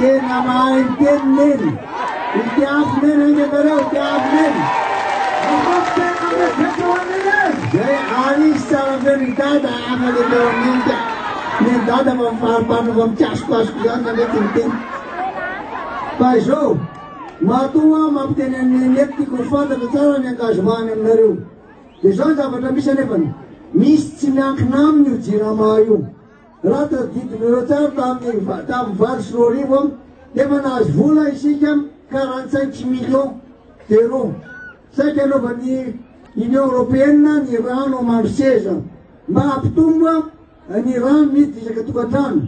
Tena mahay miteny neny. Ikiazo neny ainga ianareo, ikiazo neny. Zay anisy tsara feno i dada hafa dia teo amin'iny ka. Ny dada fa mifaritatra fa mikasokasoka izany na mety miteny. Fa izao, matoa mampiteny an'i Neny tiako ho fantatra tsara ny ankazomahany aminareo. Dia izao ny zavatra misy anefany, misy tsy miankina aminy io Jirama io. Raha tadidinareo hatrany tamin'ny tamin'ny valo sy roa arivo dia efa nahazo vola isika 45 millions d'euros. Saika anaovan'ny Union européenne ny rano mandry seza mba hampitombo ny rano mety isaka tokantrano.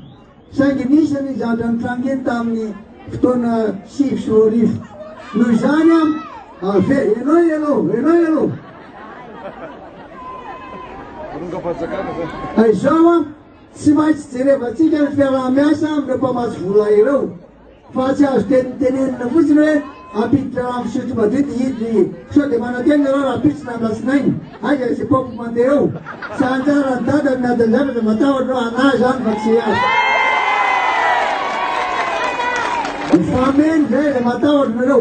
Saingy nisy ny zatra nitranginy tamin'ny fotoana sivy sy roa arivo. Noho izany, ave, ianao ianao, ianao ianao. Ka izao an, tsy maintsy jerevantsika ny fiaraha-miasa amin'ireo mpamatsy vola ireo fa tsy azo tenitenenina fotsiny hoe ampiditra raha misotro madio ny hidiny sao dia manantena ianao rahampitso na alatsinainy aiza izay paompy mandeha eo sa anjaran'i dada ny miady anjara dia matahotra hoe anà izany fa tsy azo mifameno izay izay matahotra nareo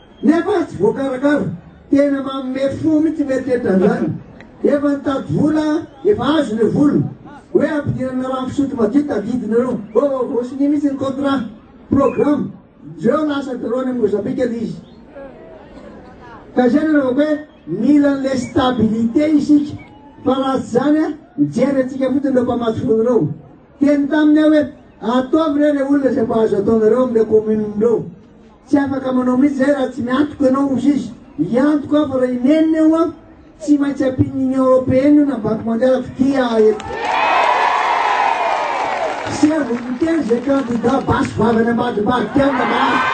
Nefa aza tsy voakarakara, tena manome fo mitsy ny eritreritra anzany, efa nitady vola efa azo le vola, oe ampidinana rano fisotro madio tadidinareo, oh oh oh sinia mitsy ny contrat, programme, zeo lasa drone am Mozambique le izy. Ka zay no anaovako oe mila anle stabilité isika, fa raha tsy zany an mijery atsika fotsiny reo mpamatsy vola reo, teny taminy aho oe ataovy re le olona ze mba azo ataonareo amle commune reo, Tsy afaka manao mihitsy izay raha tsy miantoko ianao, hozy izy. Hiantoko aho fa raha i Neny eo aho, tsy maintsy ampian'ny Union Européenne io na Banky Mondiale fa tia aho eto. Sevo ny teny izay kandida basy vava any ambadimbadika any na mahazo.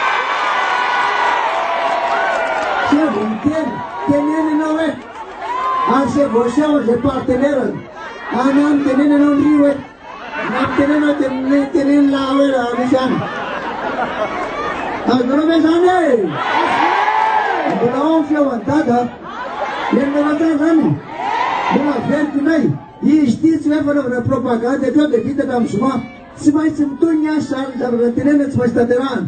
Sevo ny teny, teneno ianao hoe, ary sevo seho izay partenaire-ny. Anano teneno ianao ndry hoe. Raha mitenena dia mitenena laha hoe raha misy ihany. Azonareo ve izany e? Mbola ao ny fihaoan'i Dada. Enina ratsana izany. Mbola very dinay. Izy ity tsy hoe fanaovana propagande hatreo dia vita hatramin'ny zoma. Tsy maintsy mitohy ny asa ary ny zavatra tenenina tsy maintsy tanterahana.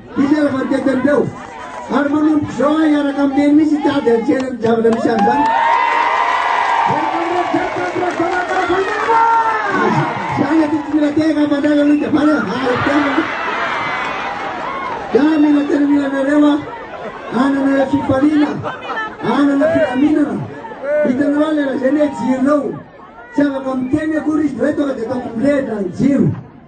Hijery avy aty aty amiko ao. Ary manomboka izao aho hiaraka amin'ny neny mihitsy hitady hianjera ny zavatra misy an'izany. Zany aty tsy mila tehaka mandray aloha dia bala e. Ary tena. Dahy mila tena mila anareo aho. Hanana fifaliana, hanana filaminana. Hitanareo ilay lazaina hoe jiro ireo. Tsy afaka miteny akory izy ndray tonga dia ataoko mirehitra ny jiro.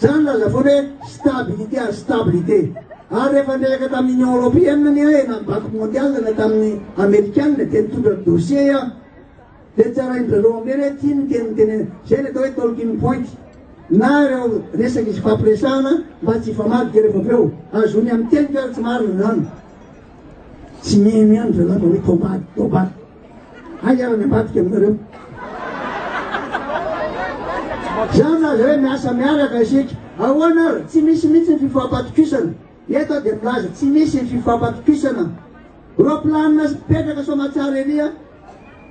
Zany nilaza foana hoe stabilité ary stabilité. Ary rehefa nirehaka tamin'ny Union Européenne ny ahy na ny Banque Mondiale na tamin'ny Amerikana dia nitondra ny dossier aho. Dia nitsarain-dry zareo amin'ny hoe ity ny teny teny izay ny atao hoe talking point na ireo resaka ifampiresahana mba tsy hifamadika rehefa avy eo. Azony amin'ny teniko ary tsy marina izany. Tsy mihaino ihany ry zalahy fa hoe taombady, taombady. Hay ary ny ambadika aminareo. Zana aza hoe miasa miaraka isika. Ahoana ary? Tsy misy mihitsy ny fifampatokisana. Eto aho dia milaza tsy misy ny fifampatokisana. Roplanina mipetraka Soamatsara ery a!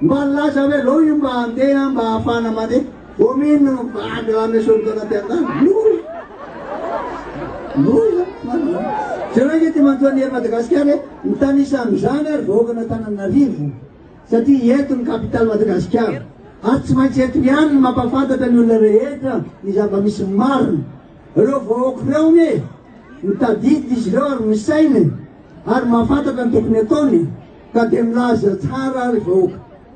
Mba nilaza hoe aleo io mba handeha mba hahafahana mandeha. Commune Ambaniambe ao amin'ny Solontena Ampiandahy, Nory. Nory zany, marina zany. Jereo ange ty manontany ny Air Madagasikara hoe mitanisa amin'izany ary vahoakan'Antananarivo satria eto ny capitale Madagasikara ary tsy maintsy eto ihany no mampahafantatra ny olona rehetra ny zava-misy marina. Ireo vahoaka ireo anie mitadidy izy ireo ary misaina e, ary mahafantatra ny tokony ataony e, ka dia milaza tsara ary vahoaka.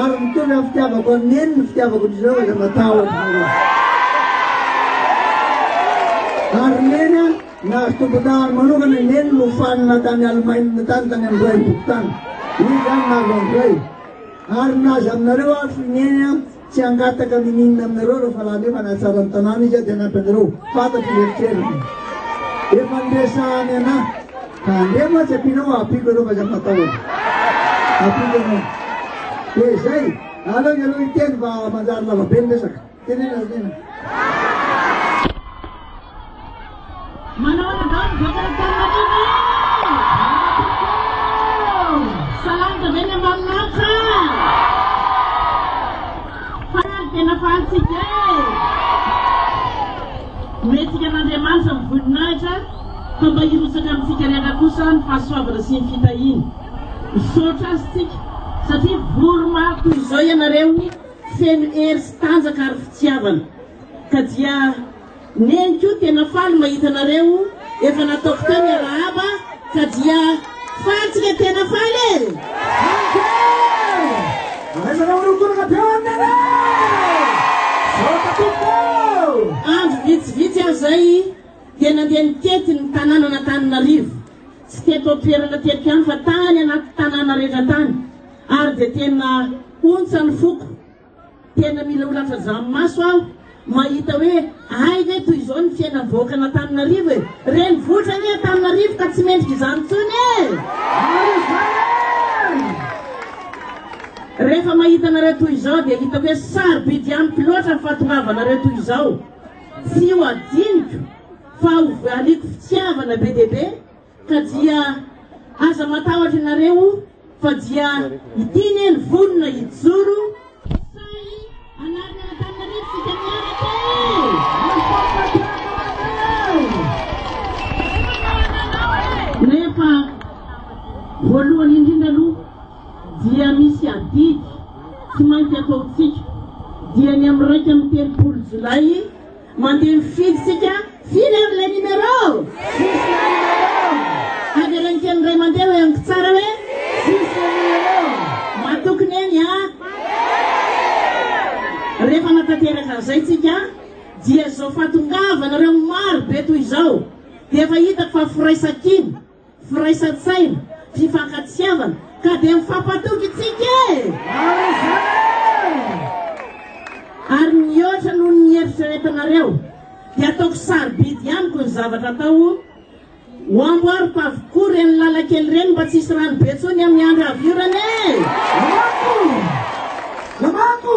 Ary ny tena fitiavako an'i Neny no fitiavako indrindra anao izay matahotra anao. Ary Neny a, nahazo tompondahiny manokana i Neny nofanina tany Allemagne tany tany amin'ny raim-bokontany. Izy izany nahazo an'izay. Ary naza aminareo aho sy i Neny a, Tsy hangataka n'inon'inona aminareo rahalahy anio hanatsara ny tanàna izy dia hanampy anareo. Fantatro ny eritreriny. Efa niresahany anah. Ka andeha moa tsy ampianao aho ampiako ianao fa zay fataony. Ampiako ianao. Dia izay. Aleo ianao hiteny fa manjary lavabe ny resaka. Teneno ary tena. Manao azy izao ny vahoaka Antananarivo e! Salama ve ny ambanilanitra? Faly tena faly tsika e! Ometsika an'Andriamanitra ny voninahitra fa mba hirotsaka amintsika rehetra kosa ny fahasoavana sy ny fitahiany. Misaotra Azy tsika satria vory maro toy izao ianareo feno hery sy tanjaka ary fitiavana ka dia Neny koa tena faly mahita anareo efa nataoko teo ny arahaba ka dia faly tsika tena faly e! Andro vitsivitsy aho zay dia nandeha nitety ny tanànan'Antananarivo, tsy teto an-toerana teto ihany fa tany anaty tanàna rehetra tany ary dia tena ontsa ny foko. Tena mila ho lafazaha maso aho mahita hoe hay ve toy izao ny fiainan'ny vahoakan'Antananarivo e! Renivohitra anie Antananarivo ka tsy mendrika izany intsony e! Rehefa mahita anareo toy izao dia hitako hoe sarobidy amiko loatra ny fahatongavanareo toy izao. Tsy ho adiniko fa ho variako fitiavana be dia be Ka dia aza matahotra ianareo o, fa dia ity ne ny vonona hijoro. Sahy hanarina an'Antananarivo isika miaraka e! Nefa voalohany indrindra aloha dia misy adidy tsy maintsy ataontsika, dia ny amin'ny iraika amby telopolo jolay, Mandeha mifidy tsika firy ary ilay numéro? Tsisy ilay numéro! Avelan'ny teny iray mandeha hoe angy tsara hoe? Tsisy ilay numéro! Matoky neny a! Rehefa hanatanteraka an'izay tsika dia izao fahatongavanareo maro be toy izao dia efa hitako fa firaisan-kina firaisan-tsaina, fifankatiavana ka dia mifampatoky isika e! Ary mihoatra noho ny eritreretanareo dia ataoko sarobidy amiko ny zavatra atao ho amboaro tavokoa ireny lalan-kely ireny mba tsy hisy rano be intsony amin'ny andro avy orana e! Lamako! Lamako!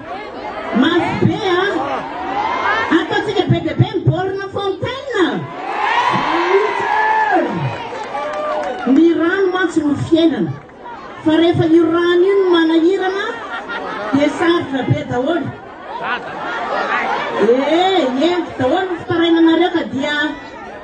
Mafy be a! Ataontsika be dia be ny borne fontaine! Ny rano mantsy no fiainana, fa rehefa io rano io no manahirana dia sarotra be daholo. Ee, endy daholo ny fitarainanareo ka dia.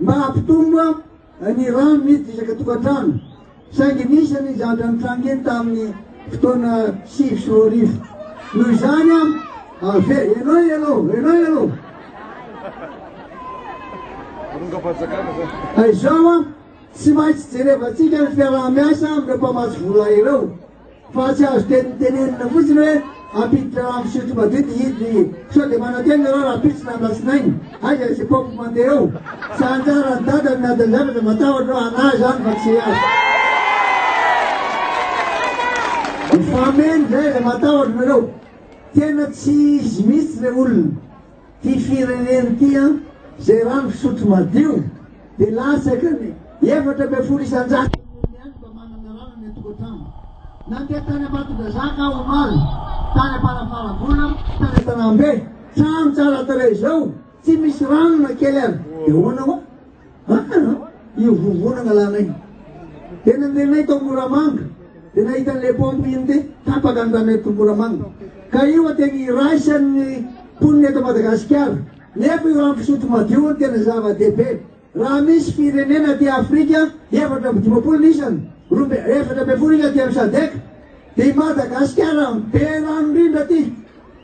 Mba hampitombo ny rano miditra isaka tokantrano, saingy nisy ny zandry nitranga iny tamin'ny fotoana sivy sy roa arivo. Noho izany, ave, elo elo, elo elo. Izao, tsy maintsy jerevantsika ny fiaraha-miasa amin'ireo mpamatsy vola ireo. Fa tsy azo tenitenenina fotsiny hoe ampiditra ramose tsy madio dia izy dia sao dia manao tena ianao rahampitso na alatsinainy. Aiza izay paompy mandeha eo? Sa anjaran'i dada ny miady amin'ny zavatra matahotra hoe anà izany fa tsy azy? Mifameno izay izay matahotra nareo. Tena tsy izy mihitsy ilay olona. Ty firenena ty an, zay rano fisotro madio de latsaka ny efatra ambin'ny folo isan-jato. Irery ihany mba manana rano any an-tokantrano. Nandeha tany Ambatondrazaka aho omaly, tany Amparafaravola, tany Antanambe, trano tsara tarehy zao tsy misy rano na kely ary. De ahoana hoa? Ahh! Io vovona nalanay. Dia nandeha nay tao Moramanga. Dia nahita an'ilay pompe iny dia tapaka ny rano eto Moramanga. Ka io dia ny iraisan'ny mponina eto Madagasikara. Nefa io rano fisotro madio io no tena zava-dehibe. Raha misy firenena aty Afrika efatra amby dimampolo ny isany, roa amby efatra ambin'ny folo ny isany aty amin'ny Sadec, dia i Madagasikara be rano indrindra aty.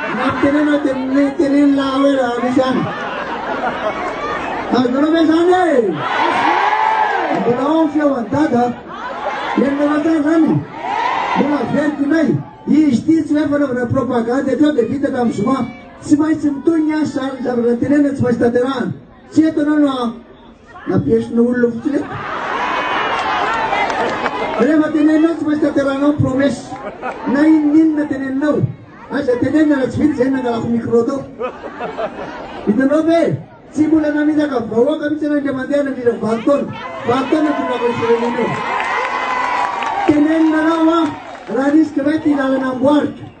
Raha mitenena dia mine teneno laha hoe raha misy any. Azonareo ve zany e? Mbola ao ny fihaoan'i dada. Enina matsara zany. Mbola veloko indray. Izy ity tsy hoe fanaovana propagande hatreo dia vita hatramin'ny zoma. Tsy maintsy mitohy ny asa ary ny zavatra tenenina tsy maintsy tanterahana. Tsy eto ianao no nampiesona olona fotsiny eto. Rehefa teneninao tsy maintsy tanteranao promesse. Na inon'inona teneninao. Aza tenenina raha tsy vita izay nangalako micro tao. Hitanao ve? Tsy mbola namindraka vahoaka mihitsy ianao indray mandeha nandritra valo taona. Valo taona tondrako ny firenena. Teneninareo aho raha risque va ity lalana amboariko.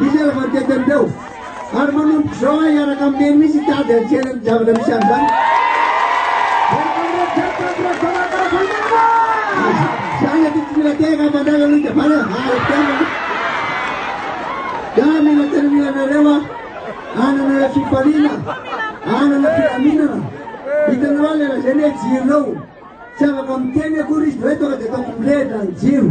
Misaotra fa tety am-peo. Ary manomboka izao aho hiaraka amin'ny Neny mihitsy hitady hiantsena ny zavatra misy an'izany. Zany aty tsy mila tehaka mandala aloha tabala alikama. Ka mila tena mila anareo aho. Hanana fifaliana, hanana filaminana. Hitanareo va ilay lazaina hoe jiro ireo? Tsy afaka miteny akory izy ndray tonga dia ataoko mirehitra ny jiro.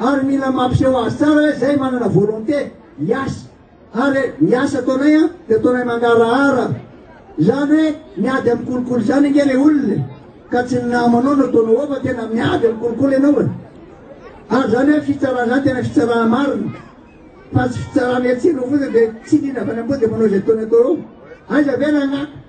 ary mila mampiseho azy tsara hoe zay manana volonté hiasa ary ny asa ataonay a dia ataonay mangarahara izany hoe miady amin'ny kolikoly izany ange le olona ka tsy ny namanao no ataonao ao fa tena miady amin'ny kolikoly ianao e ary zany hoe fitsarana zany tena fitsarana marina fa tsy fitsarana atsirony fotsiny dia tsy liana avy any am-po dia manao izay ataony atao ao aiza ve nanaka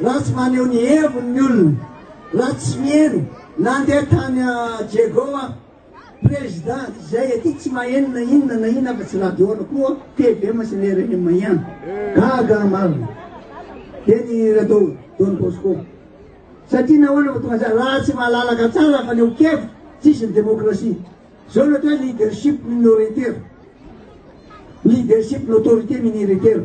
Raha tsy maneho ny heviny ny olona, raha tsy mieno, nandeha tany a Diego aho, president izay aty tsy maheno na inona na inona afa-tsy radio na koa TV mas ny rnma ihany. Gaga aho marina. Dia ny radio Don Bosco. Satria nahoana fa tonga izany, raha tsy malalaka tsara fanehoan-kevitra, tsisy ny demokrasia. Izao no atao hoe leadership minoritaire, leadership notorité minoritaire.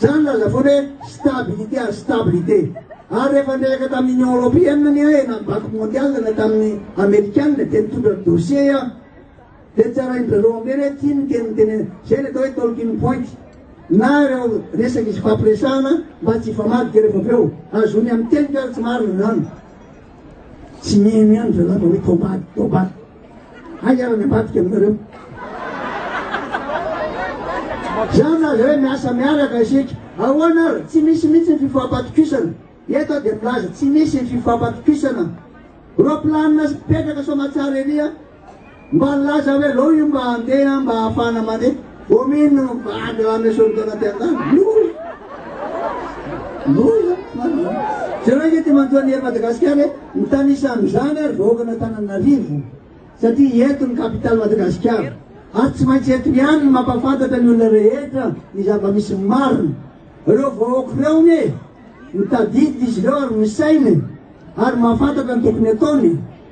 Zany laza foana hoe stabilité à stabilité. Ary rehefa nirehaka tamin'ny Union Européenne anie hoe na ny Banque Mondiale na tamin'ny Amerikana dia nitondra ny dossier aho. Dia tsarain'dry zareo ambeny hoe ty ny teny teny zay ny atao hoe talking point na ireo resaka ifampiresahana mba tsy hifamadika rehefa avy eo. Azony amin'ny tenika ary tsy marina zany. Tsy mihaino ihany zalahy vao hoe tombady, tombady. Hay ary ny ambadika aminareo. Zany aza hoe miasa miaraka isika. Ahoana ary? Tsy misy mihitsy ny fifampatokisana. Eto aho dia milaza, tsy misy ny fifampatokisana. Roa planina sy mpipetraka Soamatsara ery a. Mba nilaza hoe aleo io mba handeha mba hahafahana mandeha. Vao mino any Arabia Saodita anaty andaniny. Loza! Loza! Jereo ange ty manontany ery Madagasikara hoe mitanisa amin'izany ary vahoakan'Antananarivo satria eto ny capitale Madagasikara. Ary tsy maintsy eto ihany no mampahafantatra ny olona rehetra ny zava-misy marina. Ireo vahoaka ireo anie mitadidy izy ireo ary misaina e, ary mahafantatra ny tokony ataony e.